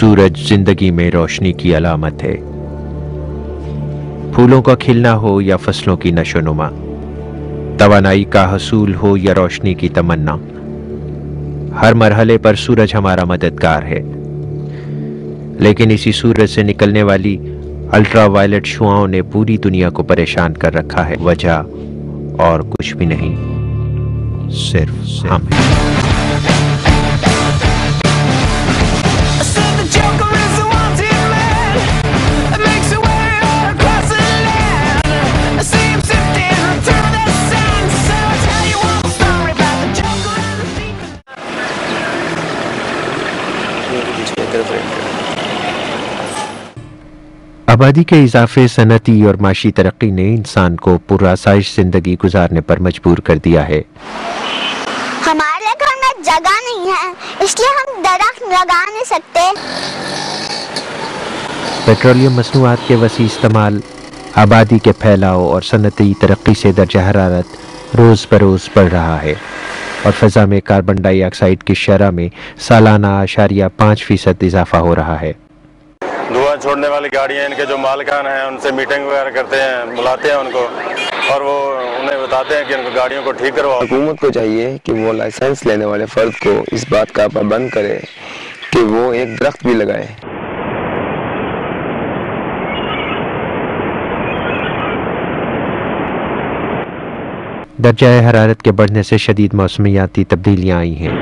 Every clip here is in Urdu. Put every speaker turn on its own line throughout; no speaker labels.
سورج زندگی میں روشنی کی علامت ہے۔ پھولوں کا کھلنا ہو یا فصلوں کی نشو نما، توانائی کا حصول ہو یا روشنی کی تمنا، ہر مرحلے پر سورج ہمارا مددگار ہے۔ لیکن اسی سورج سے نکلنے والی الٹرا وائلٹ شعاؤں نے پوری دنیا کو پریشان کر رکھا ہے۔ وجہ اور کچھ بھی نہیں، صرف ہم آبادی کے اضافے صنعتی اور معاشی ترقی نے انسان کو پرآسائش زندگی گزارنے پر مجبور کر دیا ہے۔
ہمارے گھر میں جگہ نہیں ہے اس لیے ہم درخت لگا نہیں سکتے۔
پیٹرولیم مصنوعات کے وسیع استعمال آبادی کے پھیلاؤ اور صنعتی ترقی سے درجہ حرارت روز بروز بڑھ رہا ہے۔ اور فضا میں کاربن ڈائی آکسائڈ کی شرح میں سالانہ اشاریہ پانچ فیصد اضافہ ہو رہا ہے۔
دھواں چھوڑنے والی گاڑیاں ان کے جو مالکان ہیں ان سے میٹنگ وغیرہ کرتے ہیں بلاتے ہیں ان کو اور وہ انہیں بتاتے ہیں کہ ان کو گاڑیوں کو ٹھیک کرواؤ۔
حکومت کو چاہیے کہ وہ لائسنس لینے والے فرد کو اس بات کا پابند کرے کہ وہ ایک درخت بھی لگائے۔
درجہ حرارت کے بڑھنے سے شدید موسمیاتی تبدیلیاں آئی ہیں۔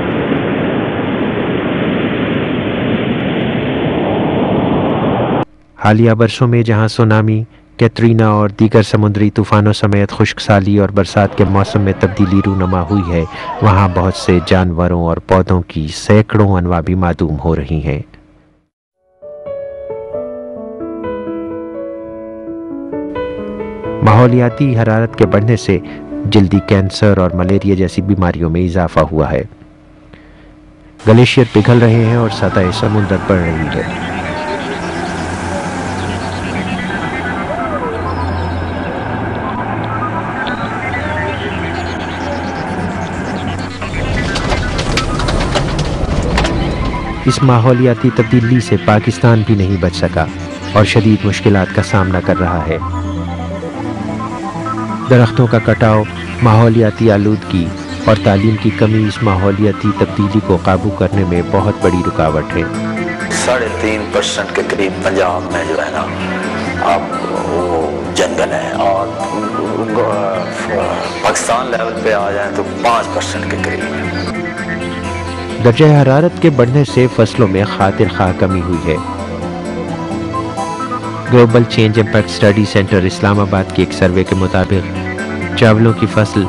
حالیہ برسوں میں جہاں سونامی، کیترینا اور دیگر سمندری طوفانوں سمیت خشک سالی اور برسات کے موسم میں تبدیلی رونما ہوئی ہے، وہاں بہت سے جانوروں اور پودوں کی سینکڑوں انواع بھی معدوم ہو رہی ہیں۔ ماحولیاتی حرارت کے بڑھنے سے جلدی کینسر اور ملیریا جیسی بیماریوں میں اضافہ ہوا ہے۔ گلیشیئر پگھل رہے ہیں اور سطح سمندر بڑھ رہی ہے۔ اس ماحولیاتی تبدیلی سے پاکستان بھی نہیں بچ سکا اور شدید مشکلات کا سامنا کر رہا ہے۔ درختوں کا کٹاؤ ماحولیاتی آلودگی اور تعلیم کی کمی اس ماحولیاتی تبدیلی کو قابو کرنے میں بہت بڑی رکاوٹ ہے۔
ساڑھے تین پرسنٹ کے قریب پنجاب میں جو ہے نا اب وہ جنگل ہے اور پاکستان لیول پہ آ جائیں تو پانچ پرسنٹ کے قریب۔
درجہ حرارت کے بڑھنے سے فصلوں میں خاطر خواہ کمی ہوئی ہے۔ Global change impact study centre Islamabad کی ایک سروے کے مطابق چاولوں کی فصل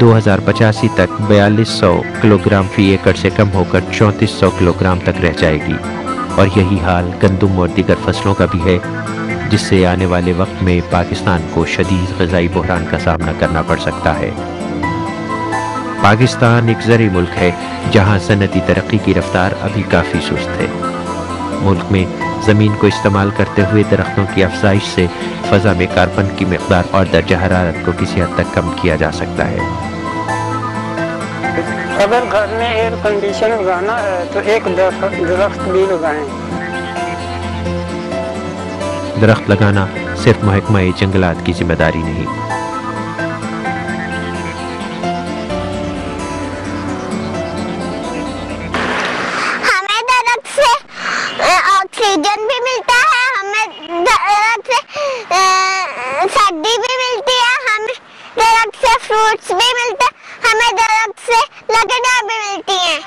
دو ہزار پچاسی تک بیالیس سو کلو گرام فی ایکڑ سے کم ہو کر چونتیس سو کلو گرام تک رہ جائے گی اور یہی حال گندم اور دیگر فصلوں کا بھی ہے، جس سے آنے والے وقت میں پاکستان کو شدید غذائی بحران کا سامنا کرنا پڑ سکتا ہے۔ پاکستان ایک زرعی ملک ہے، جہاں صنعتی ترقی کی رفتار ابھی کافی سست ہے۔ ملک میں زمین کو استعمال کرتے ہوئے درختوں کی افزائش سے فضا میں کاربن کی مقدار اور درجہ حرارت کو کسی حد تک کم کیا جا سکتا ہے۔
اگر گھر میں ایئر کنڈیشن لگانا ہے تو ایک درخت بھی لگائیں۔
درخت لگانا صرف محکمہ جنگلات کی ذمہ داری نہیں
ہڈی بھی ملتی ہے ہمیں درخت سے فروٹس بھی ملتے، ہمیں درخت سے لکڑیاں بھی ملتی ہیں۔